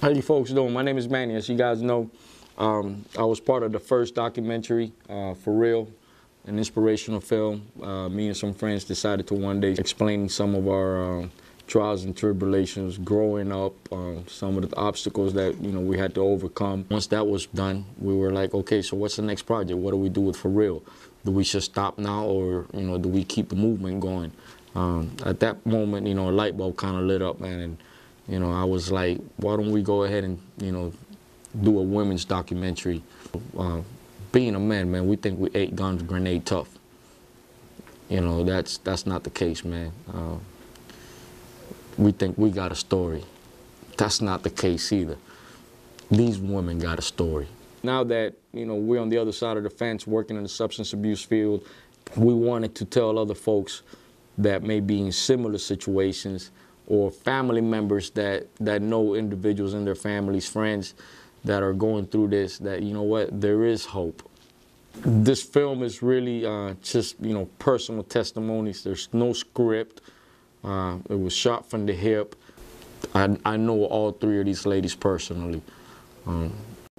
How you folks doing? My name is Manny. As you guys know, um, I was part of the first documentary, uh, Foreel, an inspirational film. Uh, me and some friends decided to one day explain some of our uh, trials and tribulations growing up, um, some of the obstacles that you know we had to overcome. Once that was done, we were like, okay, so what's the next project? What do we do with Foreel? Do we just stop now, or you know, do we keep the movement going? Um, at that moment, you know, a light bulb kind of lit up, man, and you know, I was like, why don't we go ahead and you know, do a women's documentary? Uh, being a man, man, we think we eight guns, grenade tough. You know, that's that's not the case, man. Uh, we think we got a story. That's not the case either. These women got a story. Now that, you know, we're on the other side of the fence working in the substance abuse field, we wanted to tell other folks that may be in similar situations or family members that, that know individuals in their families, friends that are going through this, that, you know what, there is hope. This film is really uh, just, you know, personal testimonies. There's no script. Uh, it was shot from the hip. I, I know all three of these ladies personally. Um,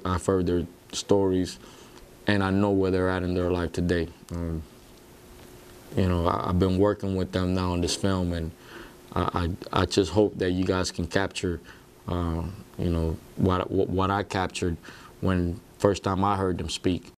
I've heard their stories, and I know where they're at in their life today. Um, you know, I, have been working with them now in this film, and I, I, just hope that you guys can capture, uh, you know, what, what I captured when first time I heard them speak.